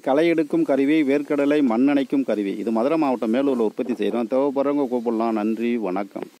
களை எடுக்கும் கருவி வேர்க்கடலை மண்ணணைக்கும் கருவி. இது மதுரை மாவட்டம் மேலூரில் உற்பத்தி செய்கிறோம். தேவைப்படுறவங்க கூப்பிடலாம். நன்றி. வணக்கம்.